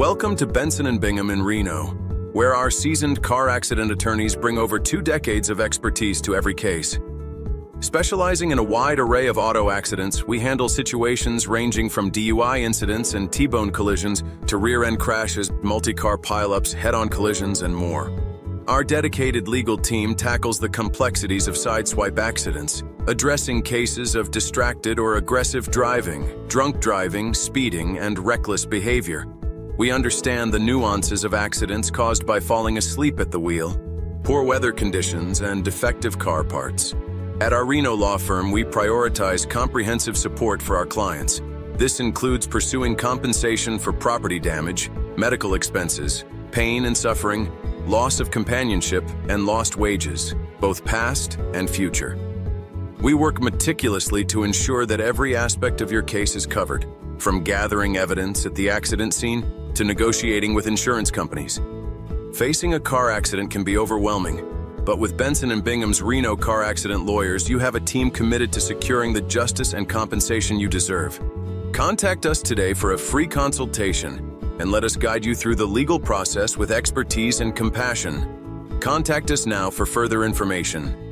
Welcome to Benson and Bingham in Reno, where our seasoned car accident attorneys bring over two decades of expertise to every case. Specializing in a wide array of auto accidents, we handle situations ranging from DUI incidents and T-bone collisions to rear-end crashes, multi-car pileups, head-on collisions, and more. Our dedicated legal team tackles the complexities of sideswipe accidents, addressing cases of distracted or aggressive driving, drunk driving, speeding, and reckless behavior. We understand the nuances of accidents caused by falling asleep at the wheel, poor weather conditions, and defective car parts. At our Reno law firm, we prioritize comprehensive support for our clients. This includes pursuing compensation for property damage, medical expenses, pain and suffering, loss of companionship, and lost wages, both past and future. We work meticulously to ensure that every aspect of your case is covered, from gathering evidence at the accident scene to negotiating with insurance companies. Facing a car accident can be overwhelming, but with Benson and Bingham's Reno car accident lawyers, you have a team committed to securing the justice and compensation you deserve. Contact us today for a free consultation and let us guide you through the legal process with expertise and compassion. Contact us now for further information.